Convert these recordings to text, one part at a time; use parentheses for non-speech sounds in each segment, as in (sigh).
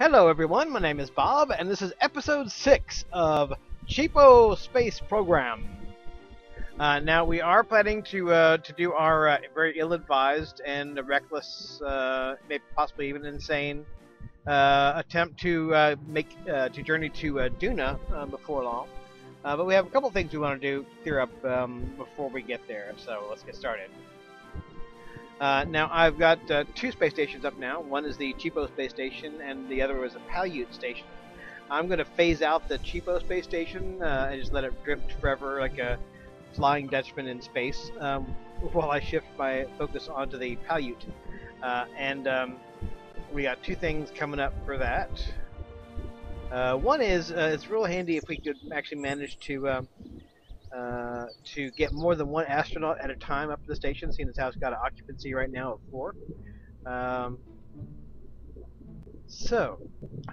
Hello, everyone. My name is Bob, and this is episode six of Cheapo Space Program. Uh, now, we are planning to uh, to do our uh, very ill-advised and reckless, uh, maybe possibly even insane, uh, attempt to uh, make to journey to Duna before long. but we have a couple things we want to do clear up um, before we get there. So let's get started. Uh, now I've got uh, two space stations up now. One is the Cheapo space station, and the other was a Palyut station. I'm going to phase out the Cheapo space station uh, and just let it drift forever like a flying Dutchman in space, um, while I shift my focus onto the Palyut. Uh, and um, we got two things coming up for that. Uh, one is it's real handy if we could actually manage to um, uh, to get more than one astronaut at a time up to the station, seeing as how it's got an occupancy right now of four. Um, so,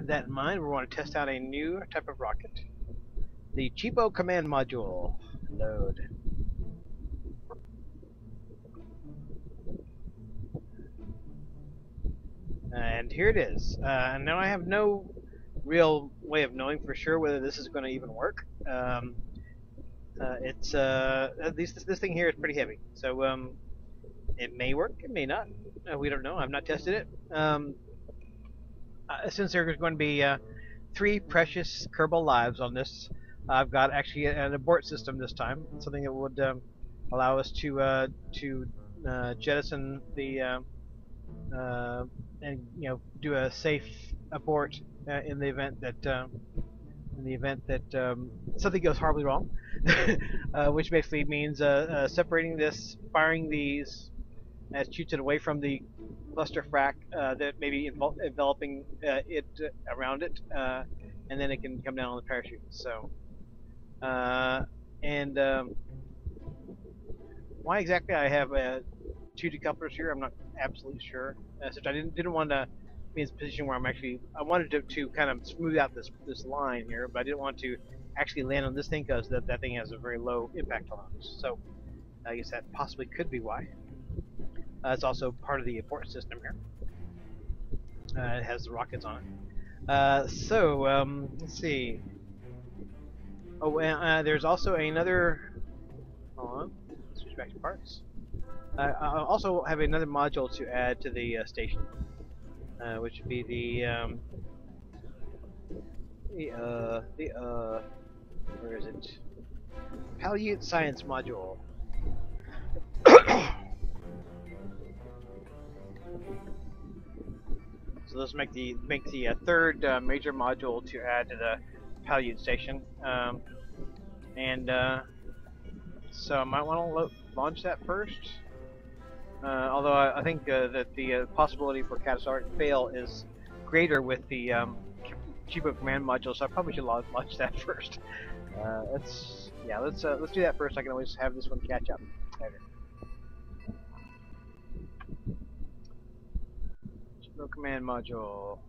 that in mind, we want to test out a new type of rocket. The Cheapo Command Module. Load. And here it is. Uh, now I have no real way of knowing for sure whether this is going to even work. Um, uh, it's uh, at this, this, thing here is pretty heavy, so um, it may work, it may not. Uh, we don't know. I've not tested it. Um, uh, since there's going to be uh, three precious Kerbal lives on this, I've got actually an abort system this time, something that would um, allow us to uh, to jettison the and you know do a safe abort in the event that in the event that um, something goes horribly wrong, (laughs) uh, which basically means uh, uh, separating this, firing these as shoots it away from the cluster frac uh, that may be envel enveloping it around it, and then it can come down on the parachute. So, and um, why exactly I have two decouplers here, I'm not absolutely sure. since I didn't didn't want to be in a position where I'm actually I wanted to, to kind of smooth out this this line here, but I didn't want to actually land on this thing because that, that thing has a very low impact tolerance. So I guess that possibly could be why. Uh, it's also part of the abort system here. Uh, it has the rockets on it. Uh, so um, let's see. Oh, uh, there's also another. Hold on. Switch back to parts. Uh, I'll also have another module to add to the uh, station which would be the um, the uh, the uh, where is it? Palyut Science Module. (coughs) so this make the make the uh, third uh, major module to add to the Palyut station, um, and uh, so I might want to launch that first. Uh, although I, I think uh, that the uh, possibility for catastrophic fail is greater with the um, Cheapo command module, so I probably should launch that (laughs) first. Uh, let's yeah, let's uh, let's do that first. I can always have this one catch up later. Cheapo command module.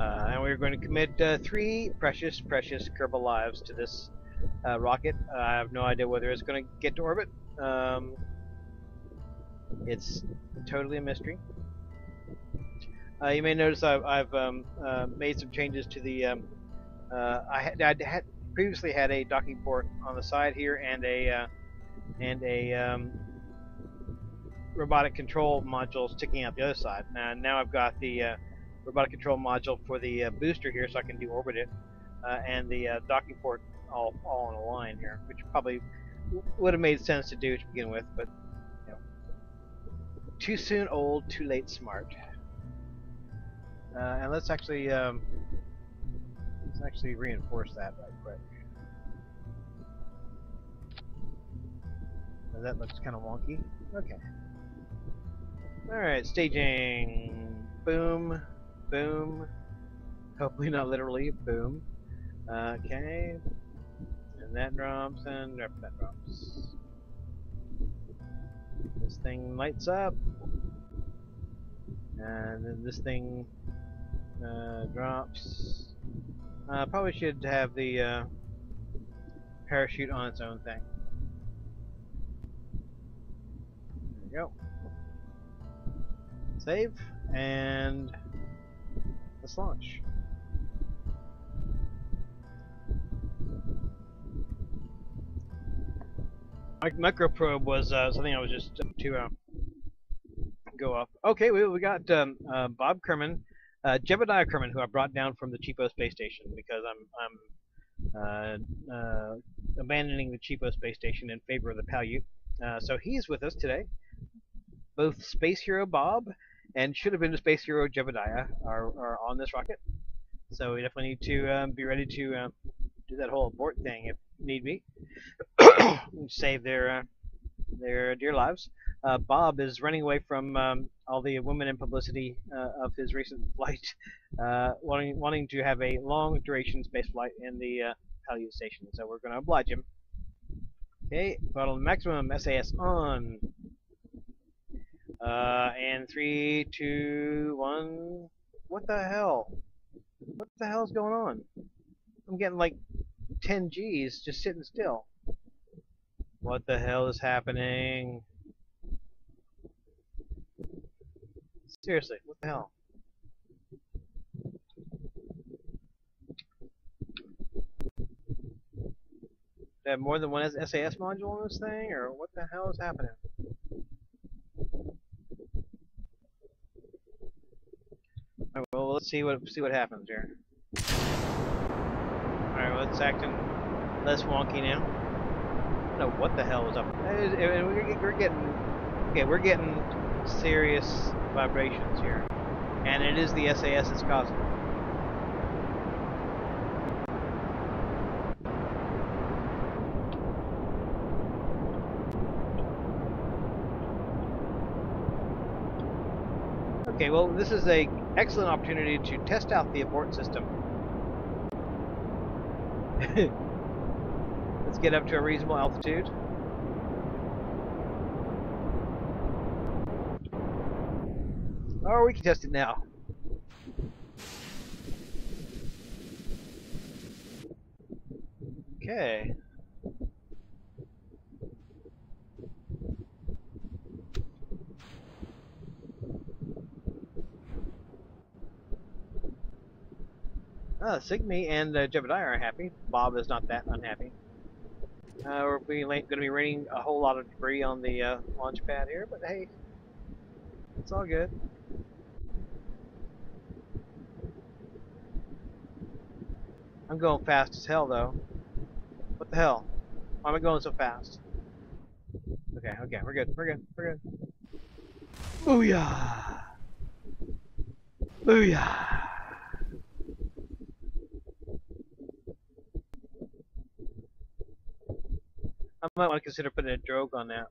Uh, and we're going to commit three precious, precious Kerbal lives to this uh, rocket. Uh, I have no idea whether it's going to get to orbit. Um, it's totally a mystery. Uh, you may notice I've, I've um, uh, made some changes to the. Um, uh, I had, I had previously had a docking port on the side here and a uh, and a um, robotic control module sticking out the other side. Now, now I've got the robotic control module for the booster here, so I can deorbit it, and the docking port all all on a line here, which probably would have made sense to do to begin with, but you know, too soon old, too late smart. Uh, and let's actually um, let's actually reinforce that right quick. Now that looks kind of wonky. Okay. All right, staging. Boom, boom. Hopefully not literally. Boom. Okay. And that drops, and that drops. This thing lights up. And then this thing uh, drops. Uh, probably should have the uh, parachute on its own thing. There we go. Save, and let's launch. My microprobe was uh, something I was just to uh, go up. Okay, we, we got um, uh, Bob Kerman, uh, Jebediah Kerman, who I brought down from the cheapo space station because I'm I'm uh, uh, abandoning the cheapo space station in favor of the Palyut. Uh, so he's with us today. Both Space Hero Bob and should have been Space Hero Jebediah are, are on this rocket. So we definitely need to um, be ready to um, do that whole abort thing if need be. (coughs) Save their uh, their dear lives. Uh, Bob is running away from um, all the women in publicity uh, of his recent flight, (laughs) uh, wanting wanting to have a long duration space flight in the uh, station. So we're going to oblige him. Okay, throttle maximum SAS on. Uh, and three, two, one. What the hell? What the hell's going on? I'm getting like 10 G's just sitting still. What the hell is happening? Seriously, what the hell? I have more than one SAS module in this thing, or what the hell is happening? Right, well, let's see what see what happens here. Alright, well, it's acting less wonky now. I don't know what the hell is up. We're getting okay. We're getting serious vibrations here, and it is the SAS that's causing it. Okay, well, this is a excellent opportunity to test out the abort system. (laughs) Let's get up to a reasonable altitude. Or we can test it now. Okay. Uh, Sigmy and uh, Jebediah are happy. Bob is not that unhappy. Uh, we're going to be raining a whole lot of debris on the uh, launch pad here, but hey, it's all good. I'm going fast as hell, though. What the hell? Why am I going so fast? Okay, okay, we're good, we're good, we're good. Booyah! Booyah! I might want to consider putting a drogue on that.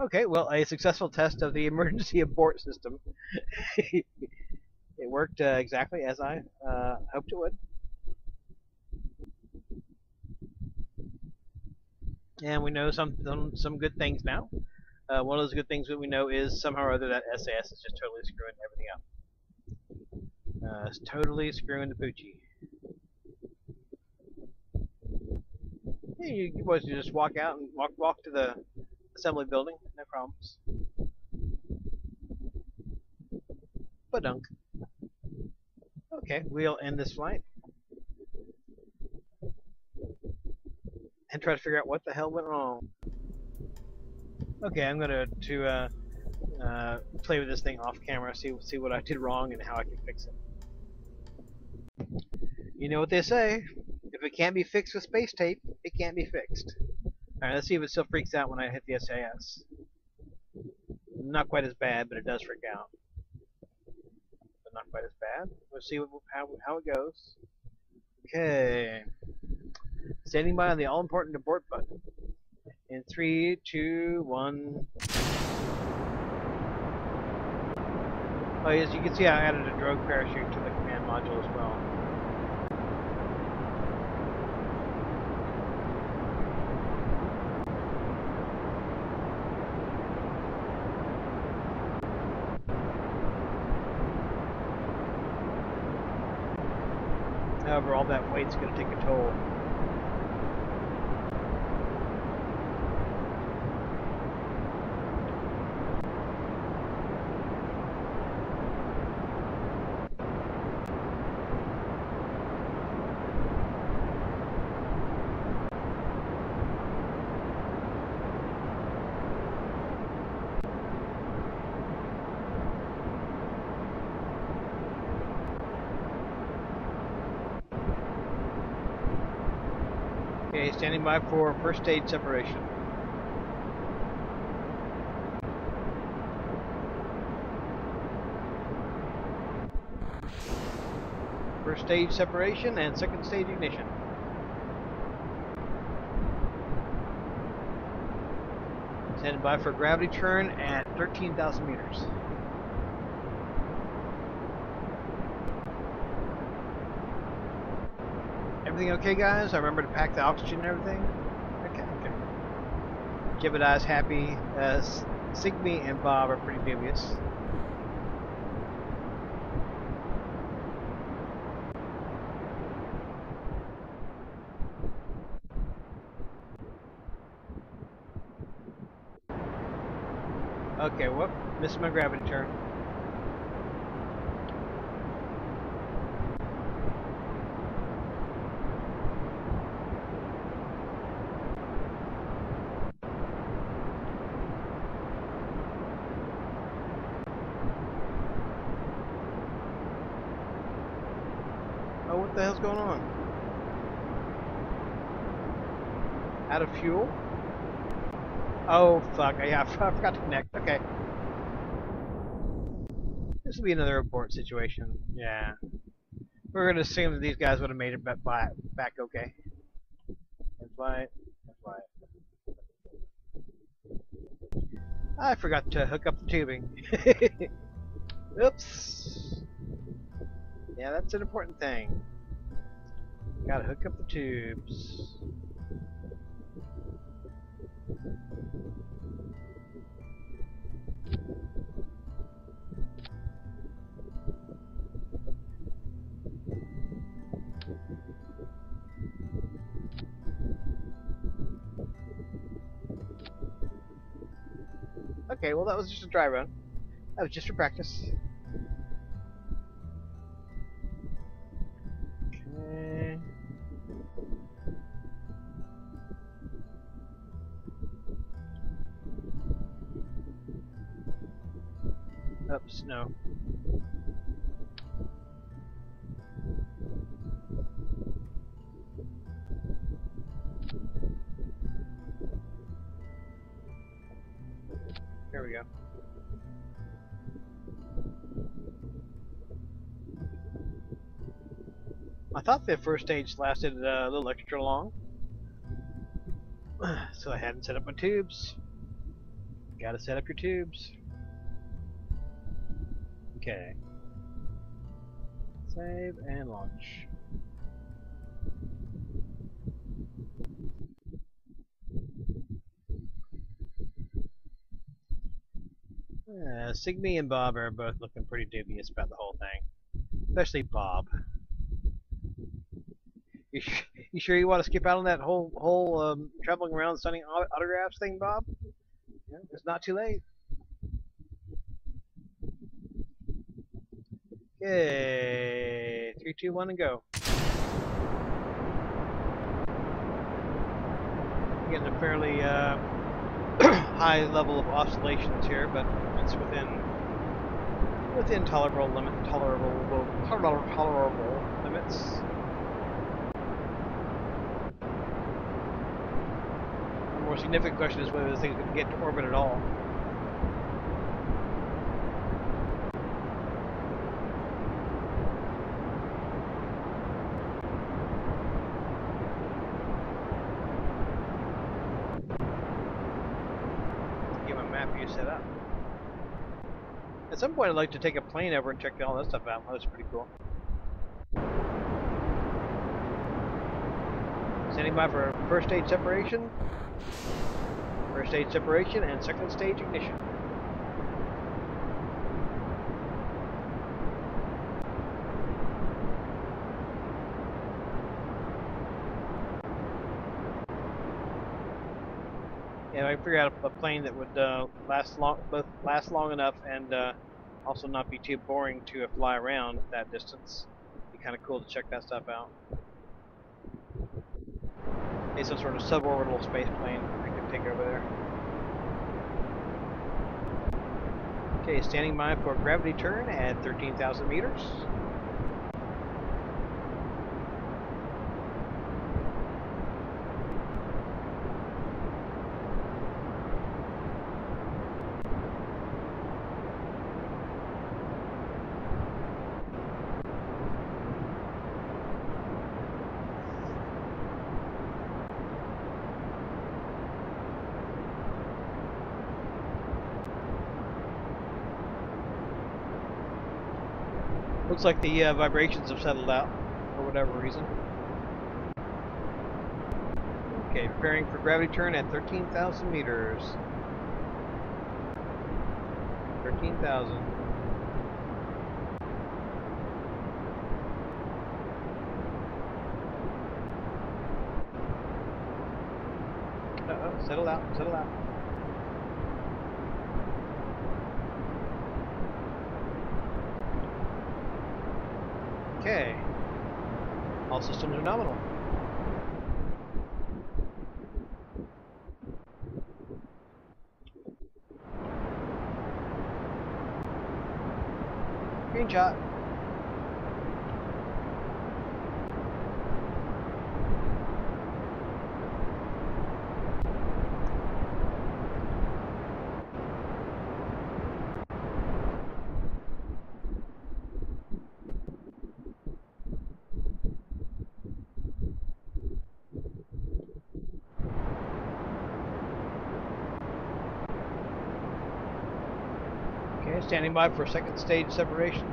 Okay, well, a successful test of the (laughs) emergency abort system. (laughs) it worked uh, exactly as I uh, hoped it would. And we know some, some, good things now. Uh, one of those good things that we know is somehow or other that SAS is just totally screwing everything up. Uh, it's totally screwing the poochie. Yeah, you, you just walk out and walk walk to the assembly building, problems. Badunk. Okay, we'll end this flight. And try to figure out what the hell went wrong. Okay, I'm gonna to uh, uh, play with this thing off camera, see see what I did wrong and how I can fix it. You know what they say: if it can't be fixed with space tape, it can't be fixed. All right, let's see if it still freaks out when I hit the SAS. Not quite as bad, but it does freak out. But not quite as bad. Let's see what, how how it goes. Okay. Standing by on the all-important abort button. In three, two, one. Oh, as you can see, I added a drogue parachute to the command module as well. However, all that weight's going to take a toll. Okay, standing for first stage separation. First stage separation and second stage ignition. Standing by for gravity turn at 13,000 meters. Everything okay, guys? I remember to pack the oxygen and everything? Okay, okay. Jebediah's happy. Uh, Sigmy and Bob are pretty dubious. Okay, whoop. Missed my gravity turn. Oh, what the hell's going on? Out of fuel? Oh. Yeah, (laughs) I forgot to connect. Okay. This will be another important situation. Yeah. We're going to assume that these guys would have made it back, back okay. That's why. That's why. I forgot to hook up the tubing. (laughs) Oops. Yeah, that's an important thing. Gotta hook up the tubes. Okay, well that was just a dry run. That was just for practice. Oops, no. There we go. I thought the first stage lasted uh, a little extra long. (sighs) So I hadn't set up my tubes. Gotta set up your tubes. Okay. Save and launch. Uh, and Bob are both looking pretty dubious about the whole thing. Especially Bob. You, you sure you want to skip out on that whole whole um, traveling around signing autographs thing, Bob? Yeah, it's not too late. Okay, three, two, one, and go. Getting a fairly uh, (clears throat) high level of oscillations here, but it's within within tolerable limit, tolerable, tolerable, tolerable limits. The more significant question is whether this thing can get to orbit at all. point, I'd like to take a plane over and check all that stuff out. That's pretty cool. Standing by for first stage separation. First stage separation and second stage ignition. And I figured out a plane that would uh, last long, both last long enough and uh, also not be too boring to fly around that distance. Be kind of cool to check that stuff out. Maybe some sort of suborbital space plane I could take over there. Okay, standing by for gravity turn at 13,000 meters. Looks like the uh, vibrations have settled out for whatever reason. Okay, preparing for gravity turn at 13,000 meters. 13,000. Uh-oh, settle out, settle out. Okay. All systems are nominal. Green shot. Okay, standing by for second stage separation.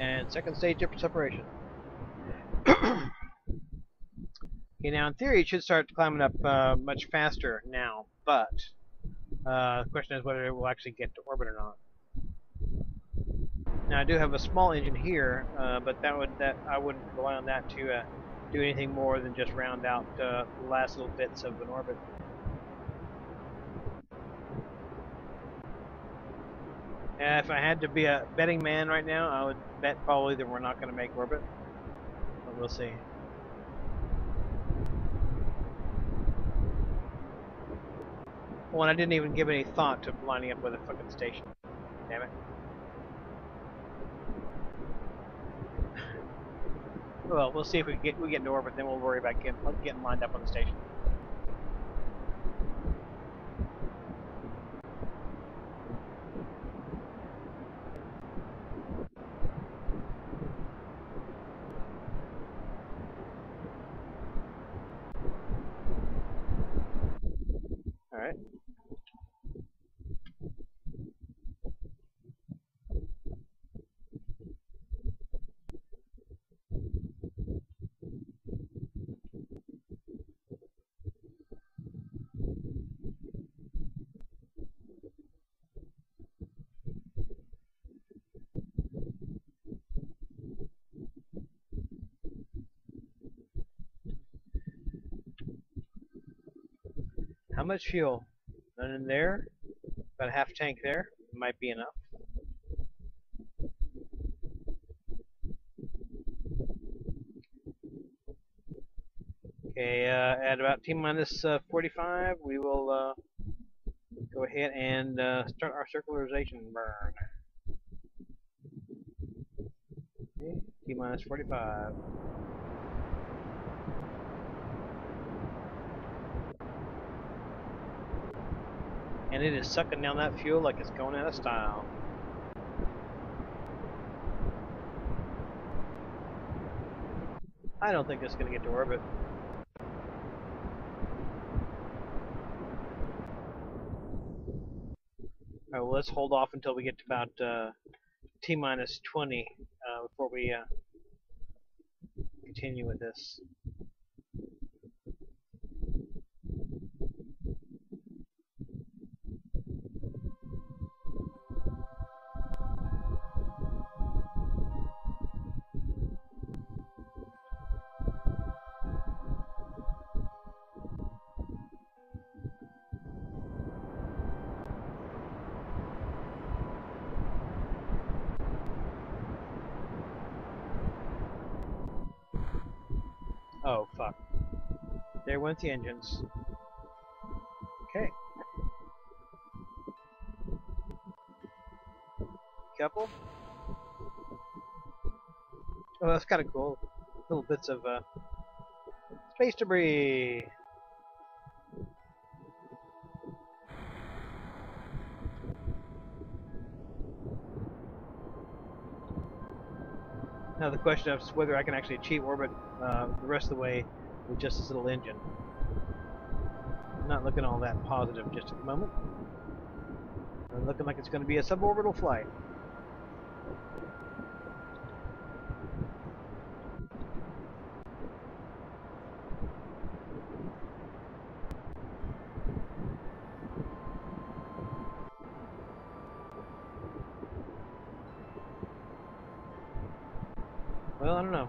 And second stage separation. (clears throat) okay, now in theory it should start climbing up uh, much faster now, but uh, the question is whether it will actually get to orbit or not. Now I do have a small engine here, uh, but that would that I wouldn't rely on that to uh, do anything more than just round out uh, the last little bits of an orbit. If I had to be a betting man right now, I would bet probably that we're not going to make orbit. But we'll see. Well, and I didn't even give any thought to lining up with a fucking station. Damn it. Well, we'll see if we get we get into orbit, then we'll worry about getting getting lined up on the station. All right. How much fuel? None in there. About a half tank there. Might be enough. Okay, uh, at about T minus uh, 45, we will uh, go ahead and uh, start our circularization burn. Okay, T minus 45. And it is sucking down that fuel like it's going out of style. I don't think it's going to get to orbit. Alright, well let's hold off until we get to about uh, T minus 20 uh, before we uh, continue with this. There went the engines. Okay. Couple. Oh, that's kind of cool. Little bits of uh, space debris. Now the question is whether I can actually achieve orbit uh, the rest of the way with just this little engine. Not looking all that positive just at the moment. Looking like it's going to be a suborbital flight. Well, I don't know.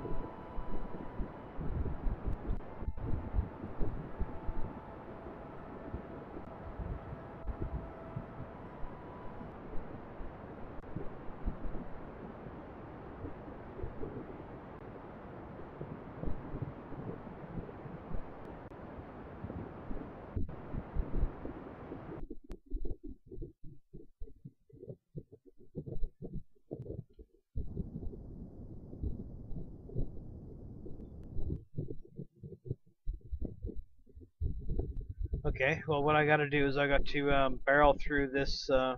Okay, well what I gotta do is I got to um, barrel through this uh,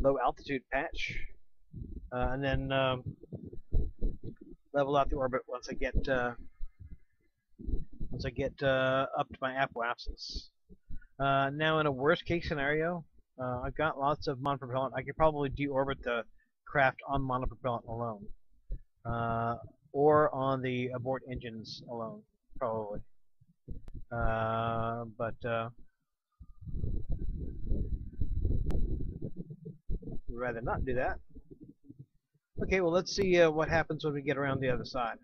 low altitude patch uh, and then um, level out the orbit once I get uh, once I get uh, up to my apoapsis. Uh, now in a worst case scenario, uh, I've got lots of monopropellant. I could probably deorbit the craft on monopropellant alone. or on the abort engines alone, probably. Uh, but uh, rather not do that. Okay, well let's see uh, what happens when we get around the other side.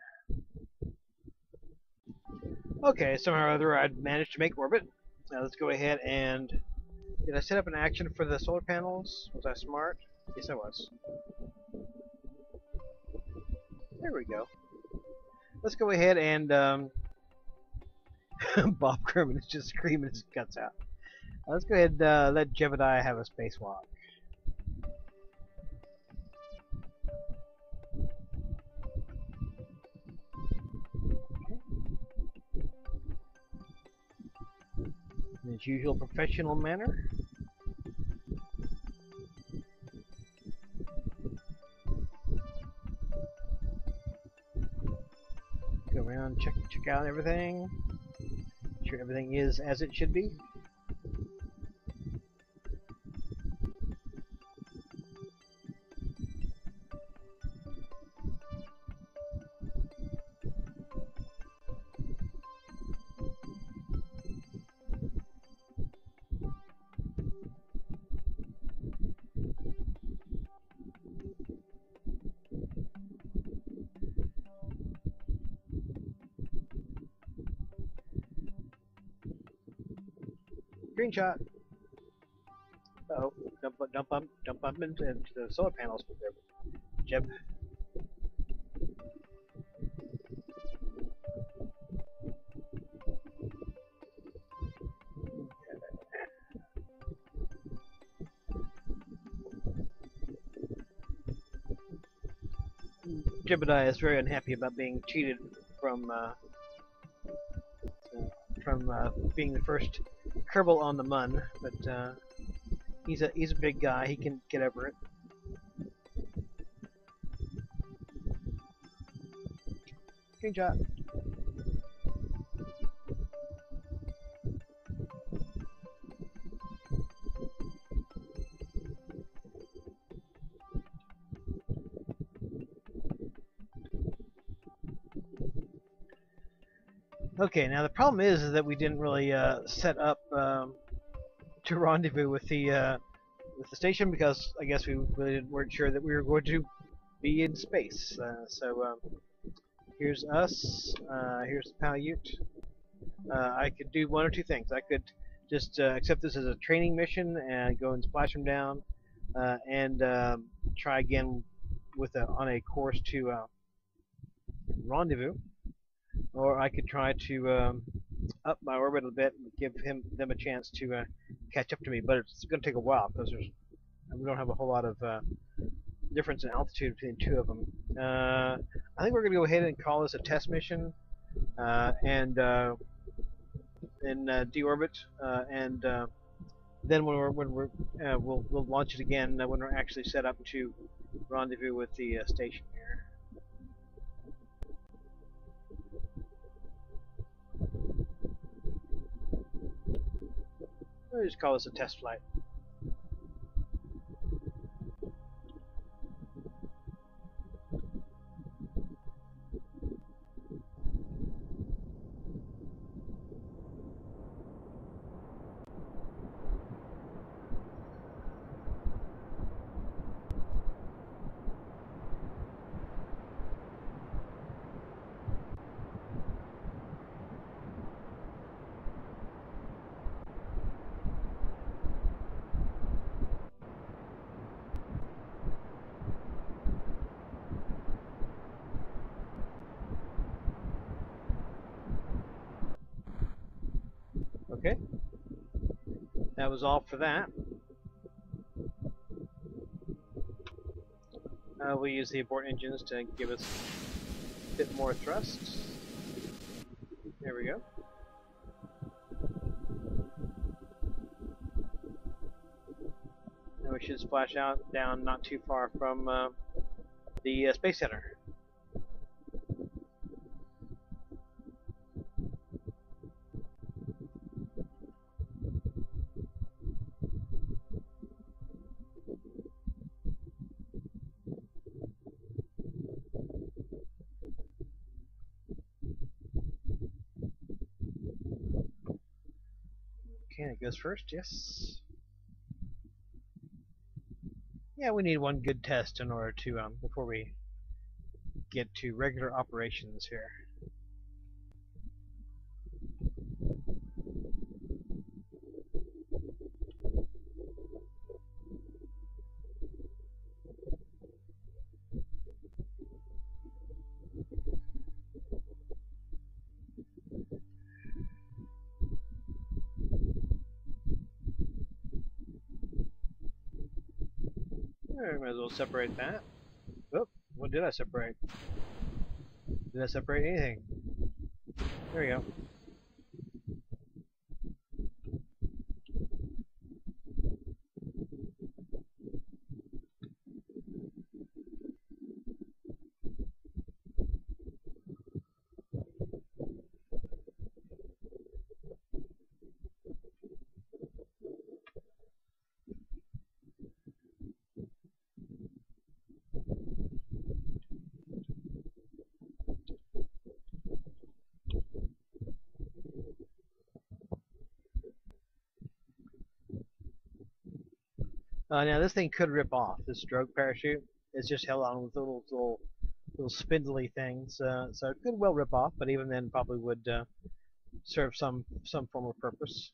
Okay, somehow or other I managed to make orbit. Now let's go ahead and... Did I set up an action for the solar panels? Was I smart? Yes, I was. There we go. Let's go ahead and um, (laughs) Bob Kerman is just screaming his guts out. Let's go ahead and uh, let Jebediah have a spacewalk. In his usual professional manner. Go around, check check out everything everything is as it should be. Screenshot. Uh oh, dump, dump, bump, dump bump into, the solar panels with there. Jeb. Jebediah is very unhappy about being cheated from uh, from uh, being the first Kerbal on the Mun, but uh, he's a he's a big guy. He can get over it. Screenshot. Okay, now the problem is, is that we didn't really uh, set up um, to rendezvous with the uh, with the station because I guess we really weren't sure that we were going to be in space. Uh, so um, here's us. Uh, here's the. Uh, I could do one or two things. I could just uh, accept this as a training mission and go and splash them down, and um, try again with a, on a course to rendezvous. or I could try to um, up my orbit a bit give him them a chance to uh, catch up to me. But it's going to take a while because there's we don't have a whole lot of uh, difference in altitude between the two of them. Uh, I think we're going to go ahead and call this a test mission uh, and uh, and uh, deorbit and then when we're when we're we'll we'll launch it again when we're actually set up to rendezvous with the station We'll just call this a test flight. That was all for that. Uh, we'll use the abort engines to give us a bit more thrust. There we go. And we should splash out down not too far from uh, the uh, Space Center. Goes first, yes. Yeah, we need one good test in order to, um, before we get to regular operations here. might as well separate that. Oh, what did I separate? Did I separate anything? There we go. Uh, now this thing could rip off. This drogue parachute is just held on with little little little spindly things, uh, so it could well rip off. But even then, probably would uh, serve some some form of purpose.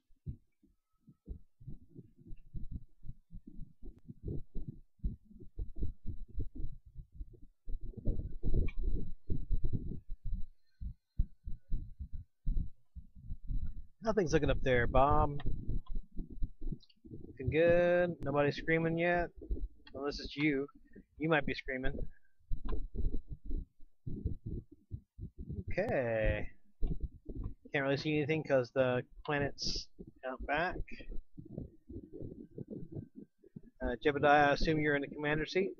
Nothing's looking up there, Bob. Good. Nobody screaming yet. Unless it's you. You might be screaming. Okay. Can't really see anything because the planet's out back. Uh, Jebediah, I assume you're in the commander seat?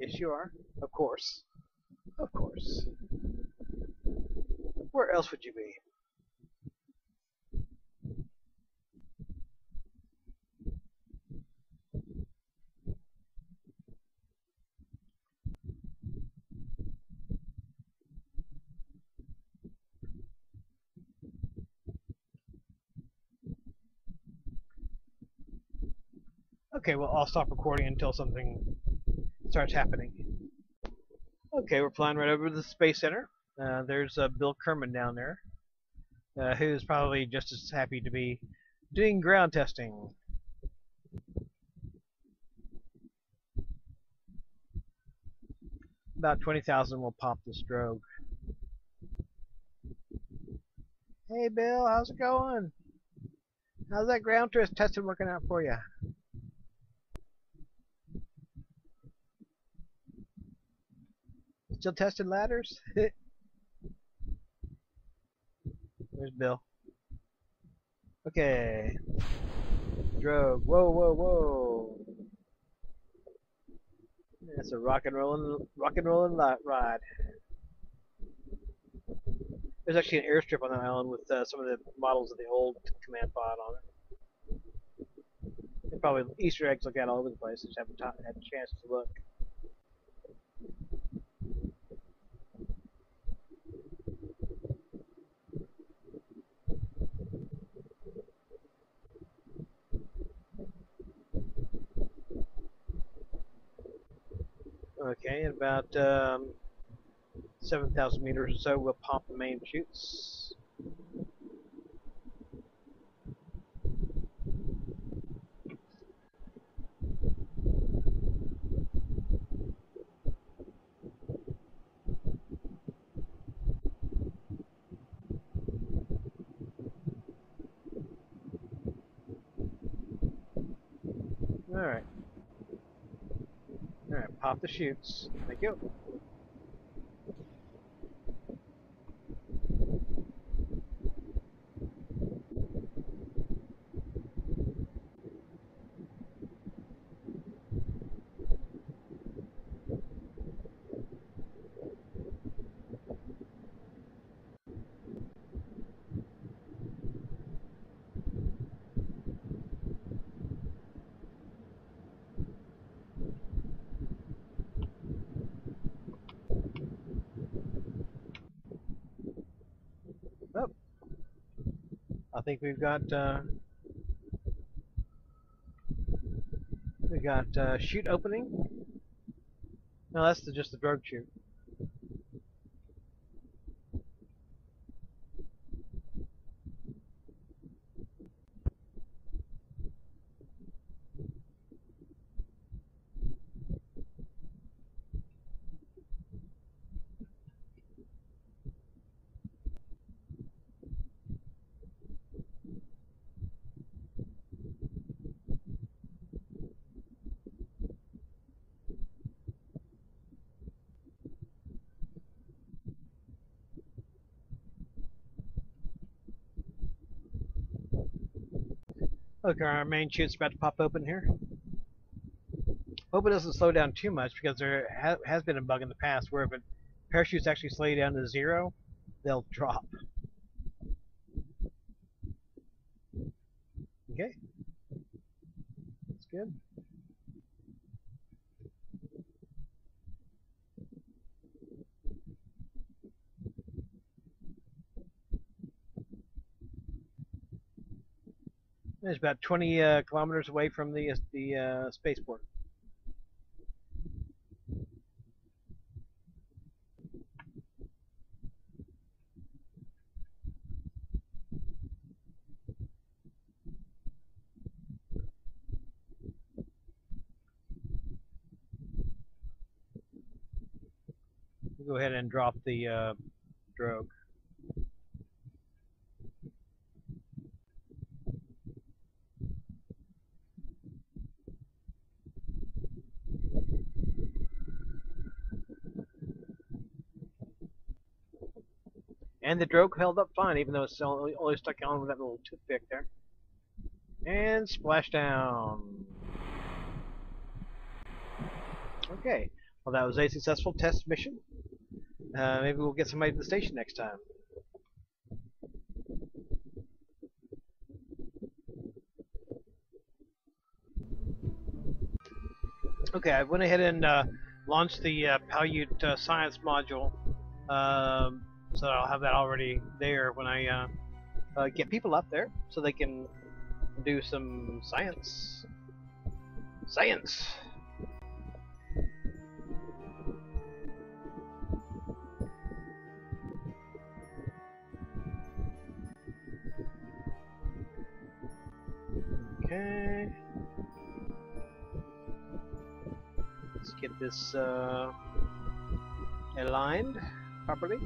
Yes, you are. Of course. Of course. Where else would you be? Okay, well, I'll stop recording until something starts happening. Okay, we're flying right over to the Space Center. Uh, there's uh, Bill Kerman down there, uh, who's probably just as happy to be doing ground testing. About 20,000 will pop this drogue. Hey Bill, how's it going? How's that ground test testing working out for you? Still testing ladders? (laughs) There's Bill. Okay. Drogue. Whoa, whoa, whoa. That's a rock and rollin' rock and rollin' ride. There's actually an airstrip on that island with uh, some of the models of the old command pod on it. And probably Easter eggs look at all over the place. Just haven't had a chance to look. Okay, in about um, 7,000 meters or so, we'll pop the main chutes. Alright. Pop the chutes. Thank you. I think we've got uh, we got uh, chute opening. No, that's the, just the drogue chute. Look, our main chute's about to pop open here. Hope it doesn't slow down too much because there ha has been a bug in the past where if it parachutes actually slow down to zero, they'll drop. Okay. That's good. It's about 20 uh, kilometers away from the the uh, spaceport. We'll go ahead and drop the uh, drogue. Drogue held up fine, even though it's only, only stuck on with that little toothpick there. And splashdown. Okay. Well, that was a successful test mission. Uh, maybe we'll get somebody to the station next time. Okay, I went ahead and uh, launched the uh, uh, Science module. Um, so I'll have that already there when I uh, uh, get people up there so they can do some science. Science! Okay. Let's get this uh, aligned properly.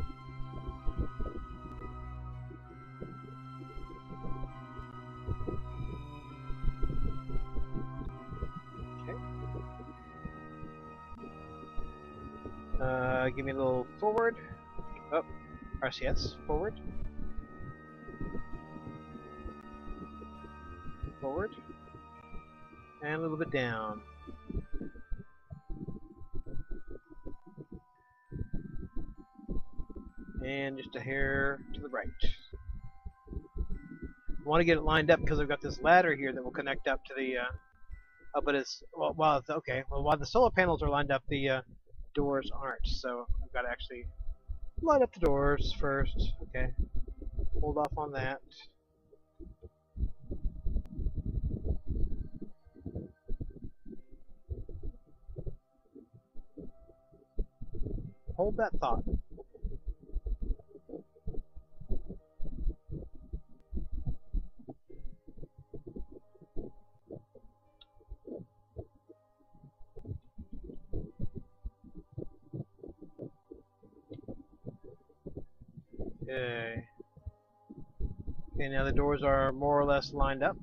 Give me a little forward. Oh, RCS, forward. Forward. And a little bit down. and just a hair to the right. I want to get it lined up because I've got this ladder here that will connect up to the. Uh, oh, but it's well, well, it's okay. Well, while the solar panels are lined up, the uh, doors aren't. So got to actually line up the doors first. Okay, hold off on that. Hold that thought. Okay, now the doors are more or less lined up.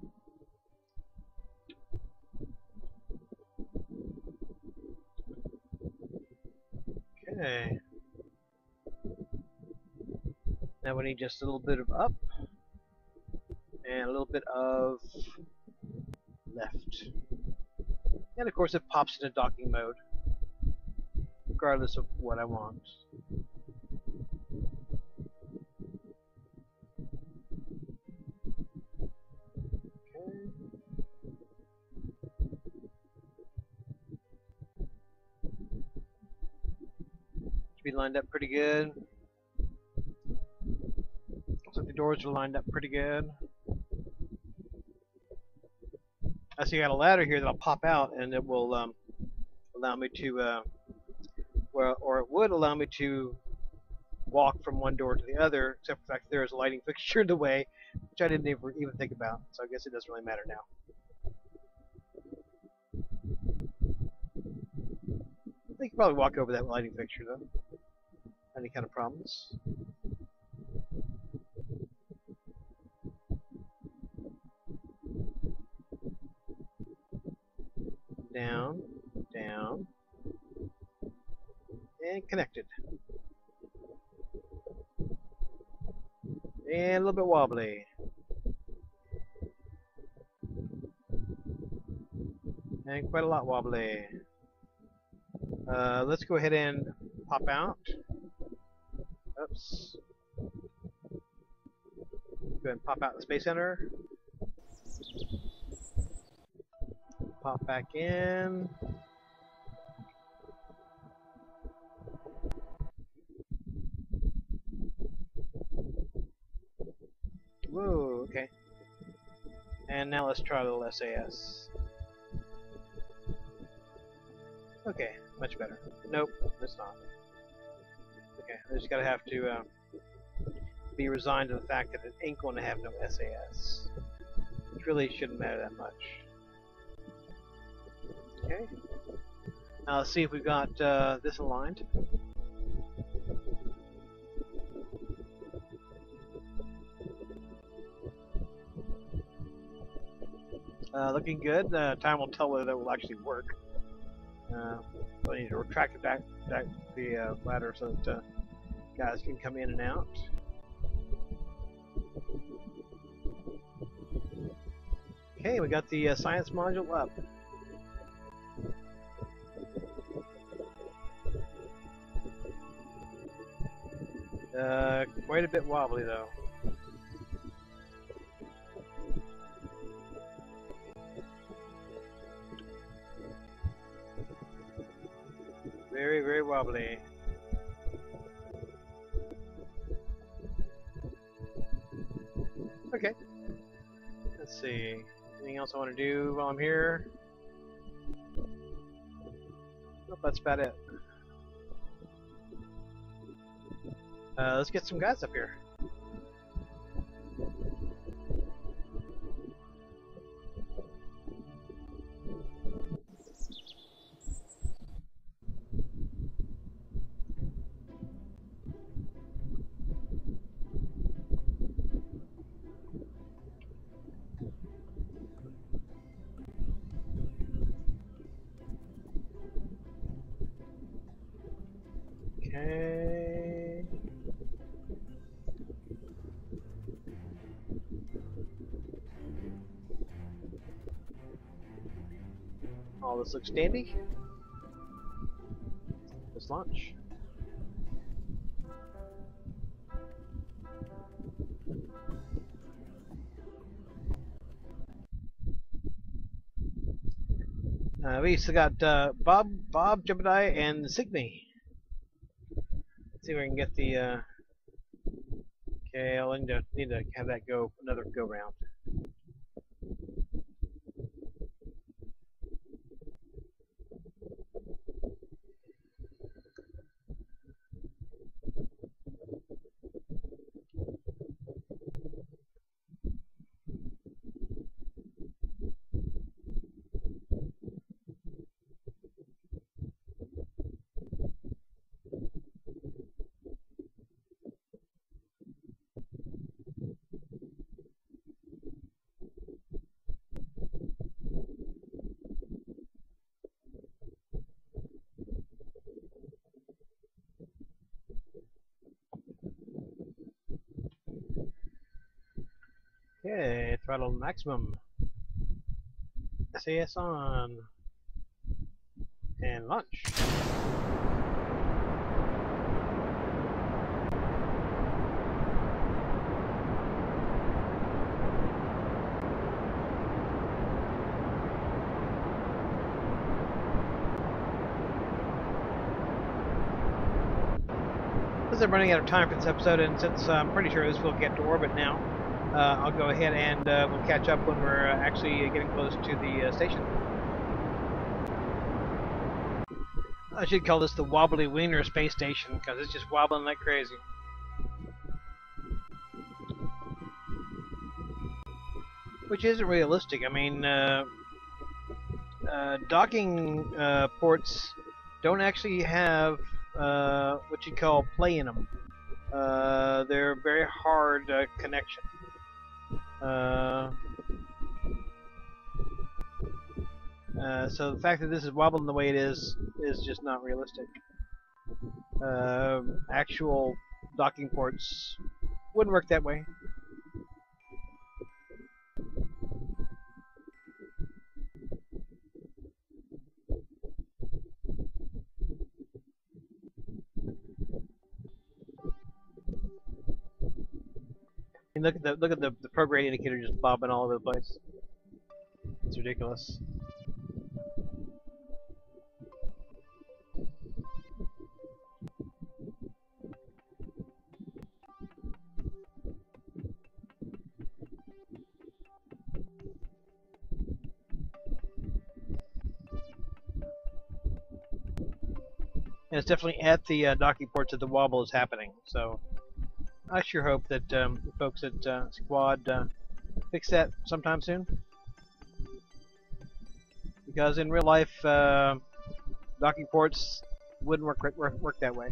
Okay. Now we need just a little bit of up and a little bit of left. And of course it pops into docking mode regardless of what I want. Be lined up pretty good. Looks like the doors are lined up pretty good. I see I got a ladder here that'll pop out and it will um, allow me to, uh, well, or it would allow me to walk from one door to the other, except for the fact there is a lighting (laughs) fixture in the way, which I didn't even think about, so I guess it doesn't really matter now. I think you probably walk over that lighting fixture though. Any kind of problems? Down, down, and connected. And a little bit wobbly. And quite a lot wobbly. Uh, let's go ahead and pop out. Oops. Go ahead and pop out the Space Center. Pop back in. Whoa, okay. And now let's try the SAS. Okay, much better. Nope, it's not. Okay, I just gotta have to um, be resigned to the fact that it ain't going to have no SAS. Which really shouldn't matter that much. Okay. Now let's see if we've got uh, this aligned. Uh, looking good. Uh, time will tell whether that will actually work. Uh, I need to retract it back, back the uh, ladder so that uh, guys can come in and out. Okay, we got the uh, science module up. Uh, quite a bit wobbly though. Very, very wobbly. See. Anything else I want to do while I'm here? Nope, that's about it. Uh, let's get some guys up here. This looks dandy. Let's launch. Uh, we still got uh, Bob, Bob, Jebediah, and Signy. Let's see if we can get the. Uh... Okay, I'll need to, need to have that go another go round. Okay, throttle maximum. SAS on. And launch. Since I'm running out of time for this episode, and since uh, I'm pretty sure this will get to orbit now, I'll go ahead and uh, we'll catch up when we're uh, actually getting close to the uh, station. I should call this the Wobbly Wiener Space Station because it's just wobbling like crazy. Which isn't realistic. I mean, uh, uh, docking ports don't actually have what you call play in them. they're very hard connection. Uh, uh, so the fact that this is wobbling the way it is is just not realistic. Uh, actual docking ports wouldn't work that way. Mean, look at the look at the the prograde indicator just bobbing all over the place. It's ridiculous. And it's definitely at the uh, docking ports that the wobble is happening. So I sure hope that um, the folks at uh, Squad uh, fix that sometime soon. Because in real life, uh, docking ports wouldn't work, work, work that way.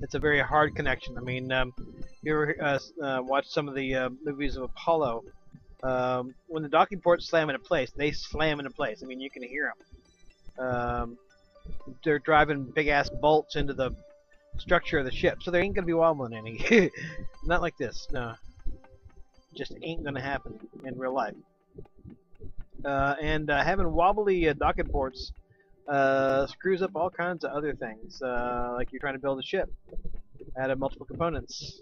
It's a very hard connection. I mean, um, you ever uh, uh, watch some of the uh, movies of Apollo? Um, when the docking ports slam into place, they slam into place. I mean, you can hear them. Um, they're driving big ass bolts into the structure of the ship, so there ain't gonna be wobbling any. (laughs) Not like this, no. Just ain't gonna happen in real life. Uh, and uh, having wobbly uh, ports uh, screws up all kinds of other things, uh, like you're trying to build a ship out of multiple components.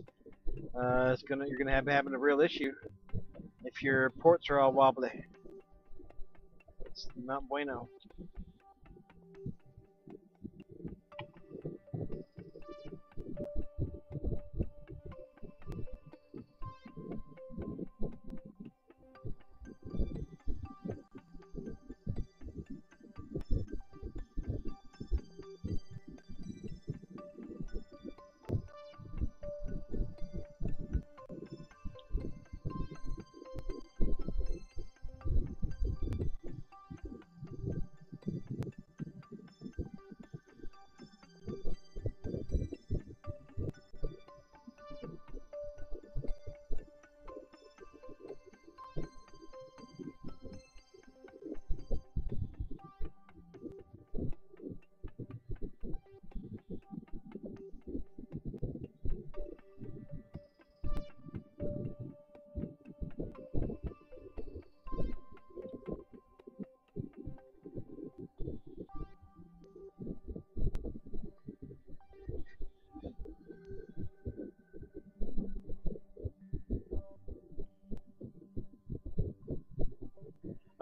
Uh, it's gonna you're gonna have having a real issue if your ports are all wobbly. It's not bueno.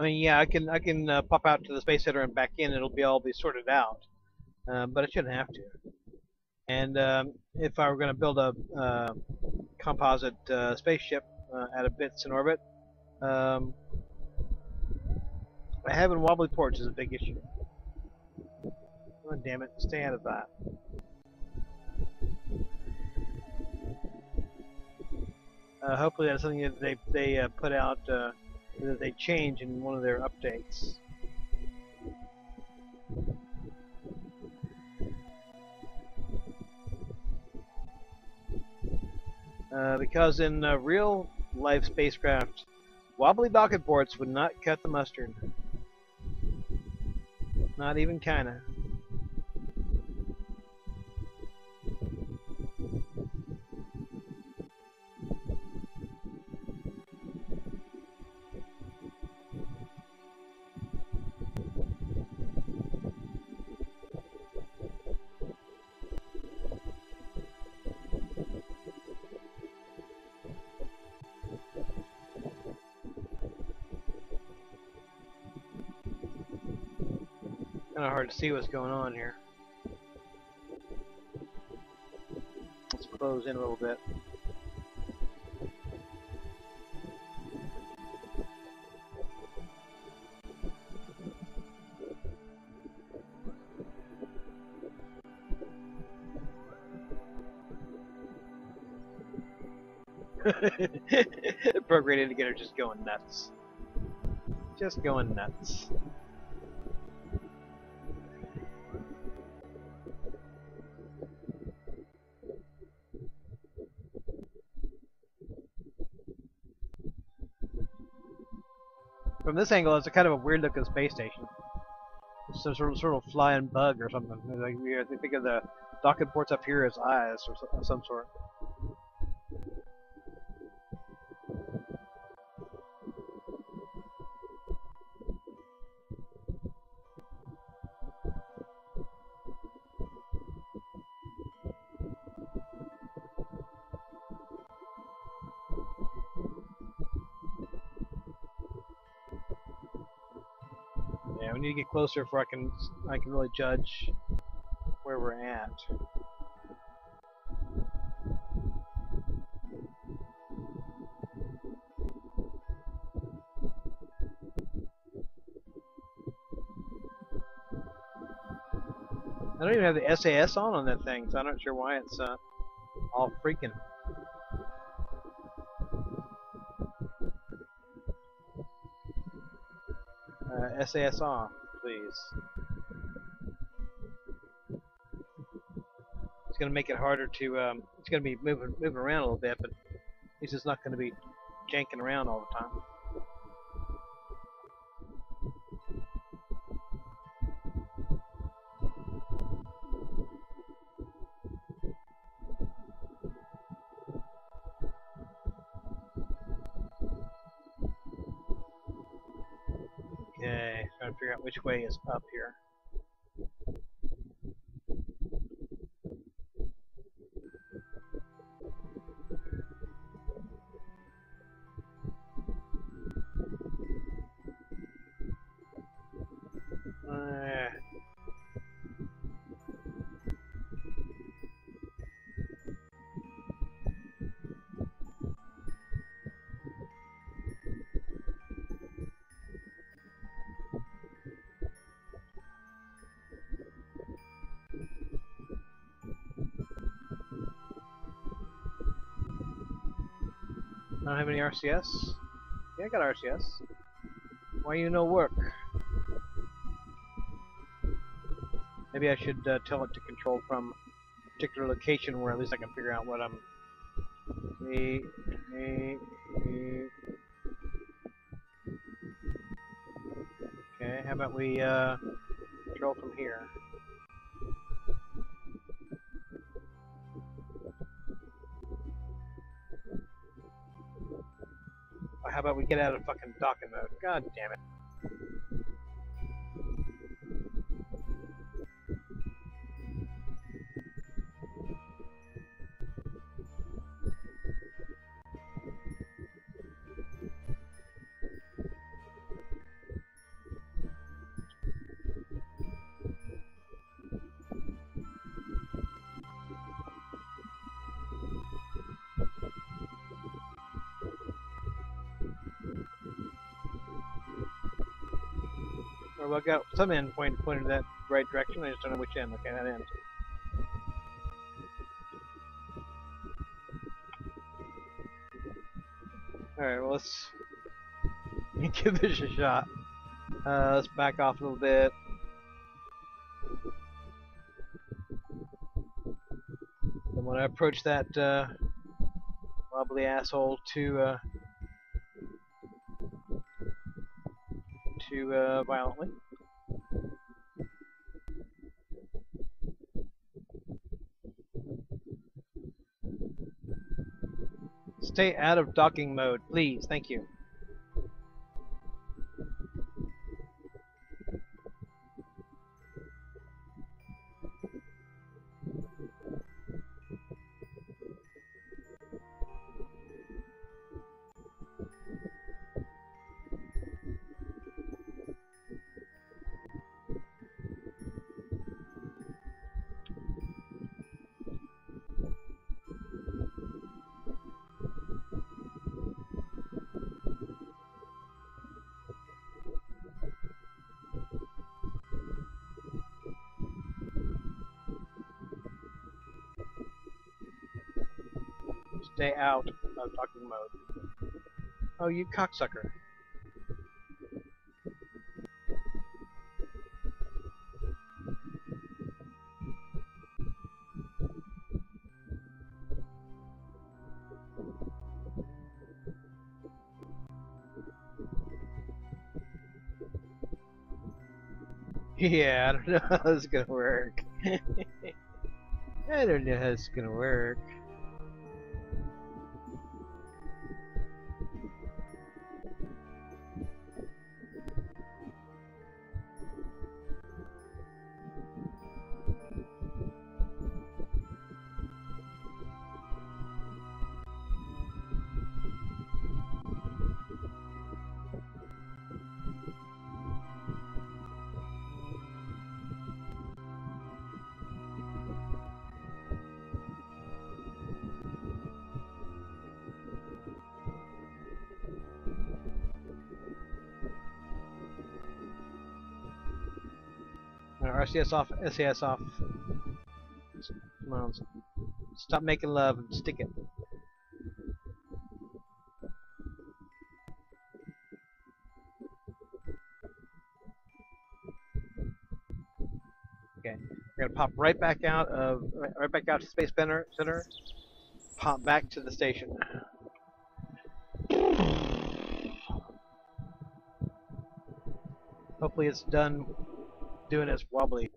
I mean, yeah, I can I can uh, pop out to the space center and back in. It'll be all be sorted out, uh, but I shouldn't have to. And um, if I were going to build a uh, composite uh, spaceship uh, out of bits in orbit, um, having wobbly ports is a big issue. Oh, damn it! Stay out of that. Uh, hopefully that's something that they they put out that they change in one of their updates. Uh, because in uh, real life spacecraft, wobbly docket ports would not cut the mustard. Not even kinda. To see what's going on here. Let's close in a little bit. (laughs) Prograde indicator just going nuts. Just going nuts. From this angle, it's a kind of a weird looking space station. Some sort of, sort of flying bug or something. Like think of the docking ports up here as eyes or so, of some sort. Yeah, we need to get closer before I can I can really judge where we're at. I don't even have the SAS on on that thing, so I'm not sure why it's uh, all freaking. SAS please. It's going to make it harder to. Um, it's going to be moving moving around a little bit, but it's just not going to be janking around all the time. Which way is up here. RCS. Yeah, I got RCS. Why you no work? Maybe I should uh, tell it to control from a particular location where at least I can figure out what I'm. Me. Okay, how about we uh, control from here? How about we get out of fucking docking mode? God damn it. Some end point pointed that right direction. I just don't know which end. Okay, that end. Alright, well, let's (laughs) give this a shot. Uh, let's back off a little bit. Don't want to approach that uh, wobbly asshole too uh, too uh, violently. Stay out of docking mode, please. Thank you. Stay out of docking mode. Oh, you cocksucker. (laughs) Yeah, I don't know how this is gonna work. (laughs) I don't know how it's gonna work. RCS off, SAS off. Come on. Stop making love and stick it. Okay, we're gonna pop right back out of right back out to Space Center. Center. Pop back to the station. Hopefully it's done doing its wobbly.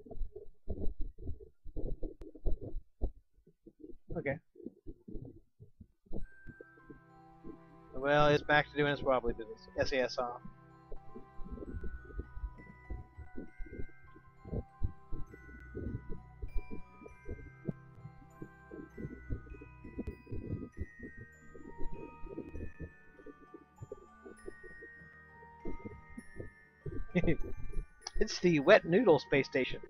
Back to doing its wobbly. SAS off. It's the Wet Noodle Space Station.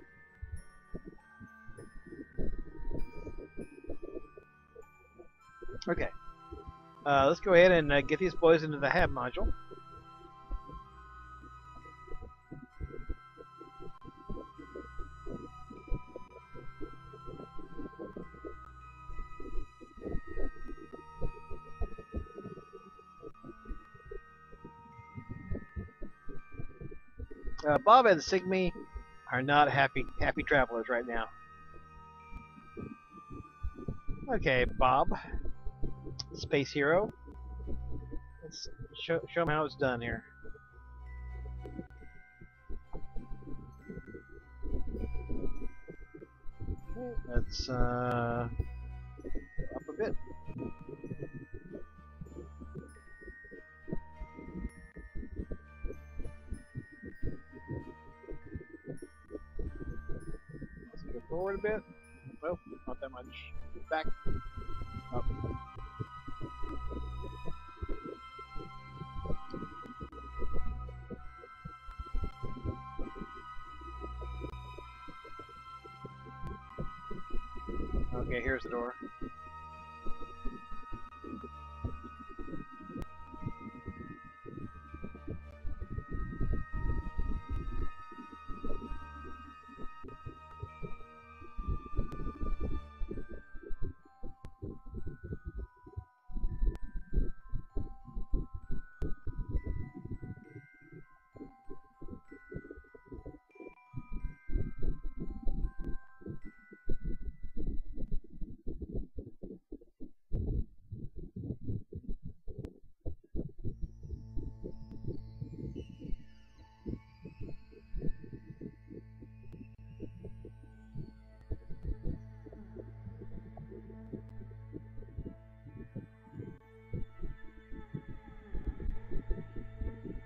Go ahead and uh, get these boys into the HAB module. Uh, Bob and Sigmy are not happy happy travelers right now. Okay, Bob, space hero. Show show them how it's done here. Let's uh,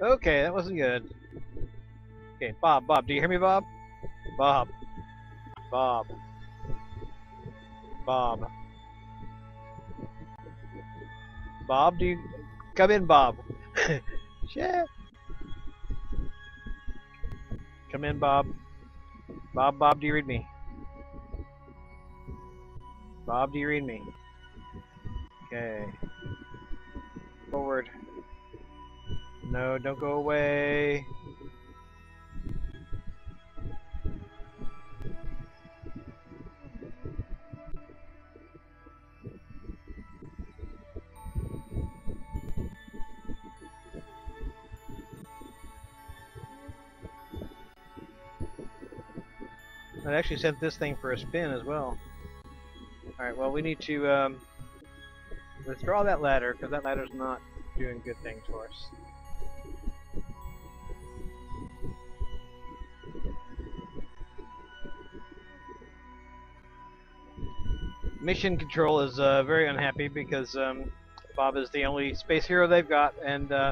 Okay, that wasn't good. Okay, Bob, Bob, do you hear me, Bob? Bob. Bob. Bob. Bob, do you... Come in, Bob. (laughs) Shit. Come in, Bob. Bob, Bob, do you read me? Bob, do you read me? Okay. Forward. No, don't go away. I actually sent this thing for a spin as well. Alright, well we need to um, withdraw that ladder, because that ladder's not doing good things for us. Mission Control is uh, very unhappy because um, Bob is the only space hero they've got, and uh,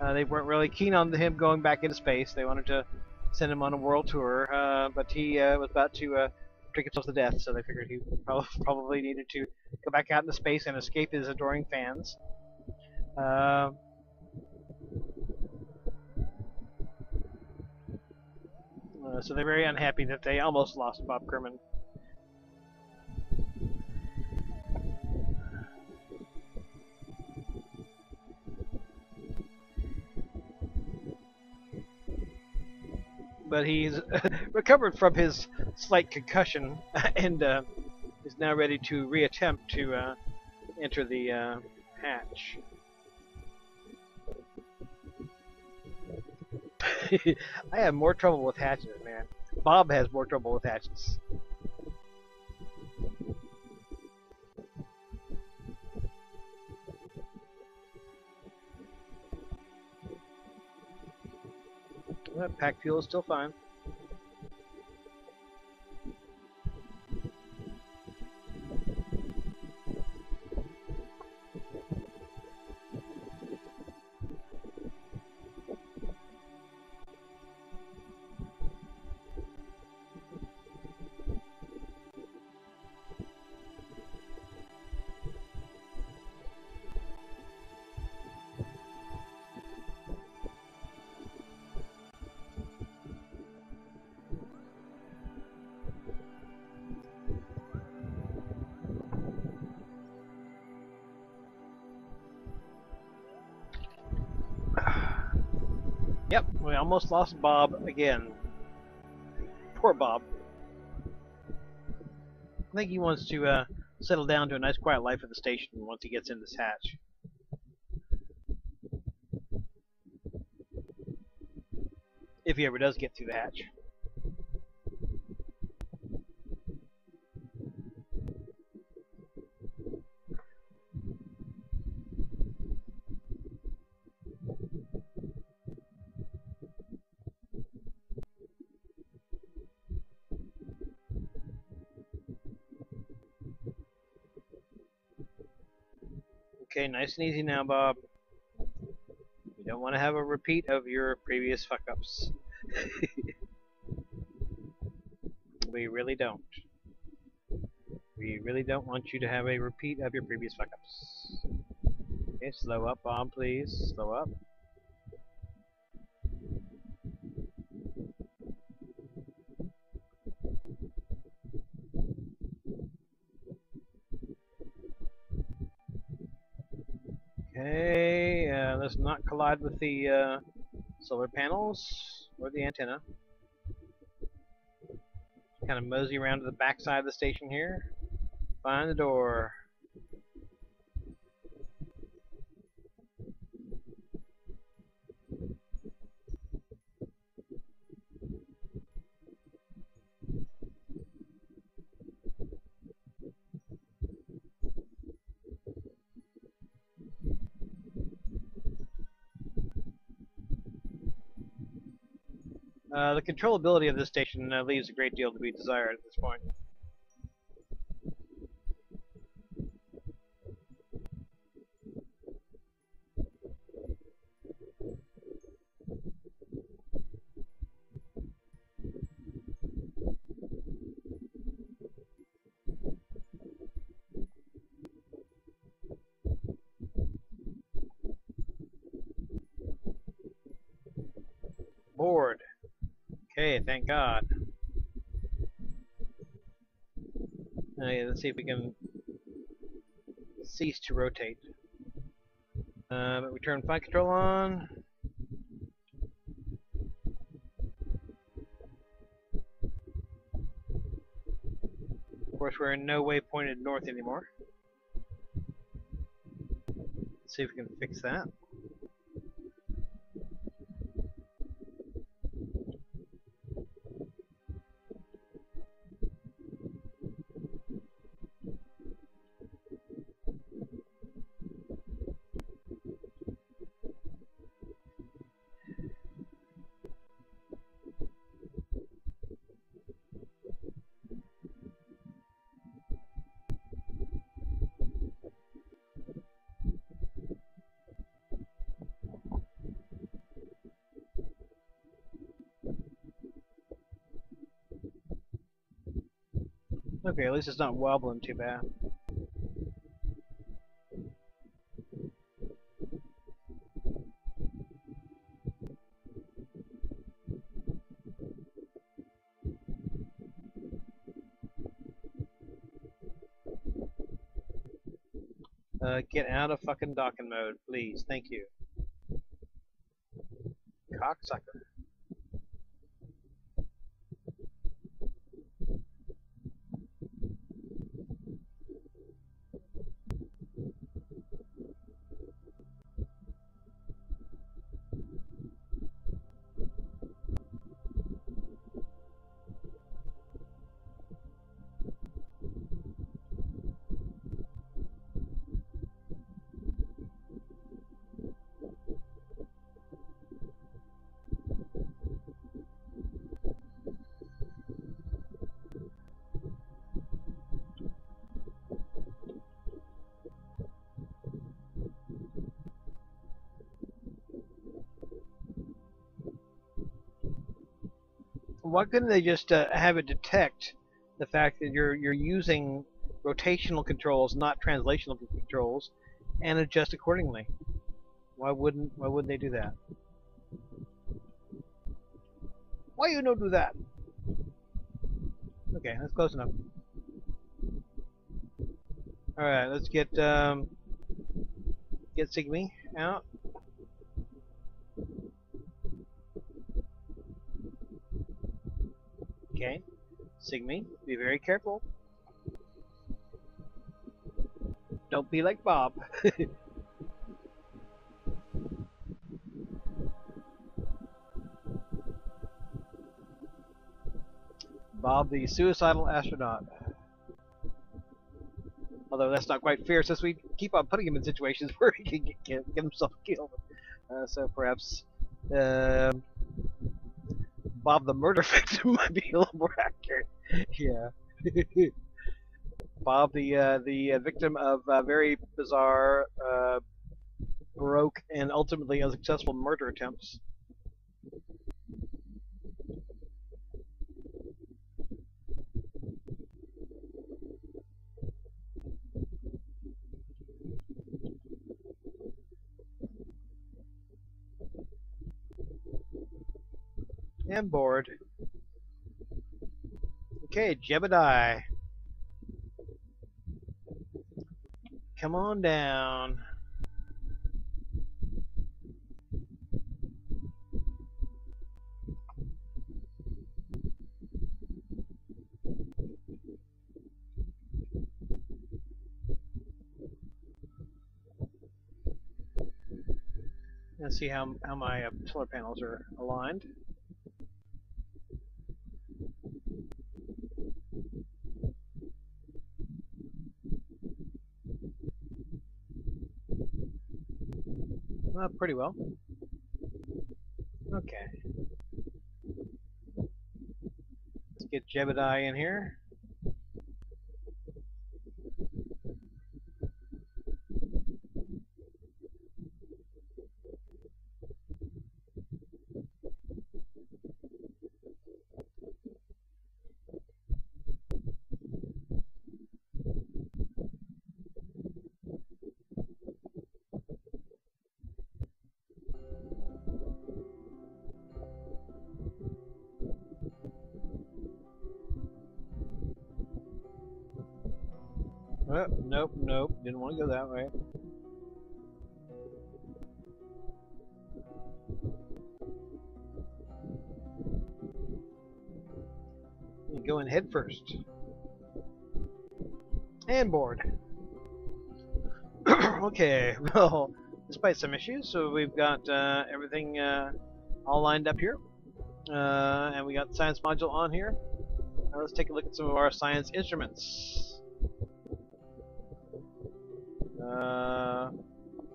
uh, they weren't really keen on him going back into space. They wanted to send him on a world tour, uh, but he uh, was about to drink himself to death, so they figured he (laughs) probably needed to go back out into space and escape his adoring fans. Uh, so they're very unhappy that they almost lost Bob Kerman. But he's (laughs) recovered from his slight concussion (laughs) and uh, is now ready to reattempt to uh, enter the uh, hatch. (laughs) I have more trouble with hatches, man. Bob has more trouble with hatches. Pack fuel is still fine. We almost lost Bob again. Poor Bob. I think he wants to uh, settle down to a nice quiet life at the station once he gets in this hatch. If he ever does get through the hatch. Nice and easy now, Bob. You don't want to have a repeat of your previous fuck-ups. (laughs) we really don't. We really don't want you to have a repeat of your previous fuck-ups. Okay, slow up, Bob, please. Slow up. Collide with the uh, solar panels or the antenna. Kind of mosey around to the back side of the station here. Find the door. Uh, the controllability of this station uh, leaves a great deal to be desired at this point. God. Okay, let's see if we can cease to rotate. Uh, but we turn flight control on. Of course, we're in no way pointed north anymore. Let's see if we can fix that. Okay, at least it's not wobbling too bad. Uh, get out of fucking docking mode, please. Thank you. Cocksucker. Why couldn't they just uh, have it detect the fact that you're you're using rotational controls, not translational controls, and adjust accordingly? Why wouldn't Why wouldn't they do that? Why you no do that? Okay, that's close enough. All right, let's get um, get Sigmy out. Sigmy, be very careful. Don't be like Bob. (laughs) Bob the suicidal astronaut. Although that's not quite fair since we keep on putting him in situations (laughs) where he can get, get, get himself killed. Uh, so perhaps um, Bob the murder (laughs) victim might be a little more accurate. (laughs) Yeah. Bob the uh, the uh, victim of uh, very bizarre, uh, baroque, and ultimately unsuccessful murder attempts. And bored. Okay, Jebediah. Come on down. Let's see how, how my uh, solar panels are aligned. Uh, pretty well. Okay. Let's get Jebediah in here. Didn't want to go that way. Go in head first. And board. (clears throat) okay, (laughs) well, despite some issues, so we've got uh, everything uh, all lined up here. Uh, and we got the science module on here. Now let's take a look at some of our science instruments.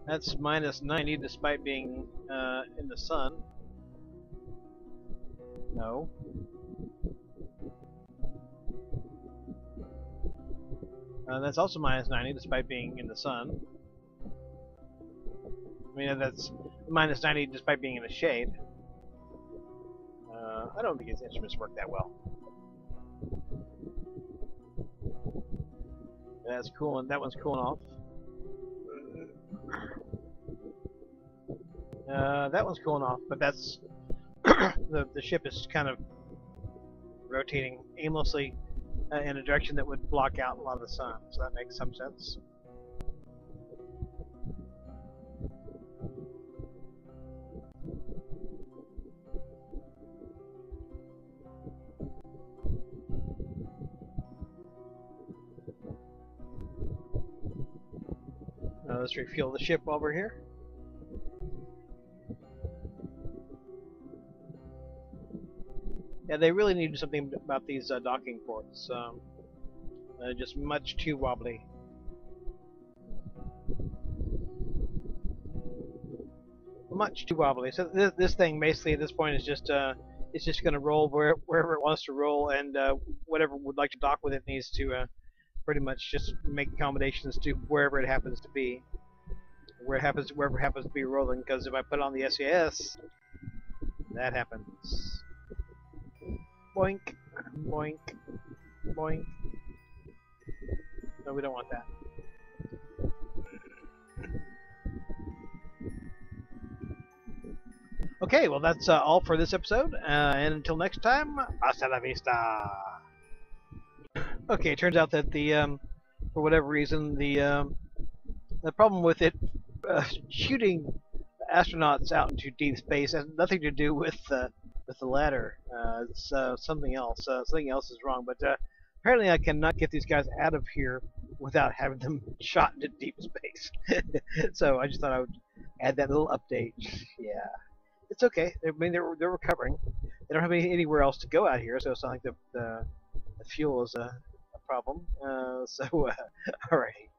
That's minus 90 despite being uh, in the sun. No. Uh, that's also minus 90 despite being in the sun. I mean, that's minus 90 despite being in the shade. Uh, I don't think his instruments work that well. That's cool, and that one's cooling off. Uh, that one's cooling off, but that's (clears throat) the the ship is kind of rotating aimlessly uh, in a direction that would block out a lot of the sun, so that makes some sense. Uh, let's refuel the ship while we're here. Yeah, they really need something about these uh, docking ports. Um, uh, just much too wobbly. Much too wobbly. So this, this thing basically at this point is just uh, it's just going to roll where, wherever it wants to roll, and uh, whatever would like to dock with it needs to uh, pretty much just make accommodations to wherever it happens to be, where it happens wherever it happens to be rolling. Because if I put on the SAS, that happens. Boink, boink, boink. No, we don't want that. Okay, well that's uh, all for this episode, uh, and until next time, hasta la vista. Okay, it turns out that the, um, for whatever reason, the um, the problem with it uh, shooting astronauts out into deep space has nothing to do with uh, with the ladder. Uh, uh, something else. Uh, something else is wrong. But uh, apparently, I cannot get these guys out of here without having them (laughs) shot into deep space. (laughs) so I just thought I would add that little update. Yeah, it's okay. I mean, they're they're recovering. They don't have any, anywhere else to go out here, so it's not like the the, the fuel is a, a problem. Uh, (laughs) so, uh, alrighty.